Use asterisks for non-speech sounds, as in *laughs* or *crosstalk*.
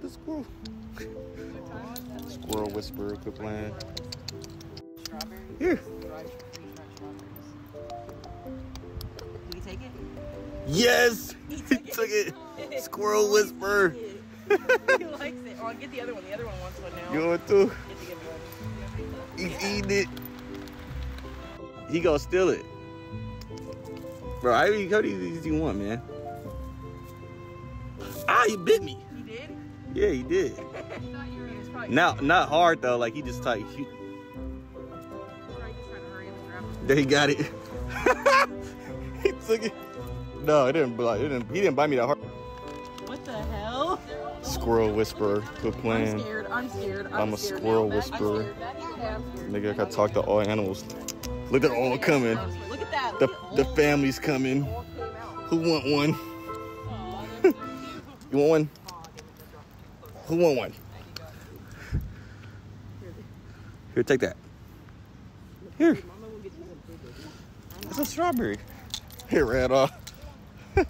the squirrel. Squirrel whisperer, quit playing. Strawberries. Here. Dried, freeze-dried strawberries. Did he take it? Yes! *laughs* He took it. Squirrel whisperer. *laughs* he likes it. Oh, get the other one. The other one wants one now. You want to? Get to give me eating it. He gonna steal it. Bro, how many how many of these do you want, man? Ah, he bit me. He did? Yeah, he did. He was probably Not not hard though. Like he just like he, probably just trying to hurry up and grab him. there he got it. *laughs* he took it. No, it didn't. Like, it didn't. He didn't bite me that hard. What the hell? Squirrel whisperer, quit I'm scared. I'm scared. I'm, I'm a scared squirrel now. whisperer. I'm. Yeah, Nigga, I gotta talk to all animals. Look at all coming. Look at that. The Look at the family's coming. all came out. Who want one? Aw, *laughs* they're so cute. You want one? Who want one? Here, take that. Here, it's a strawberry. Here, off. *laughs*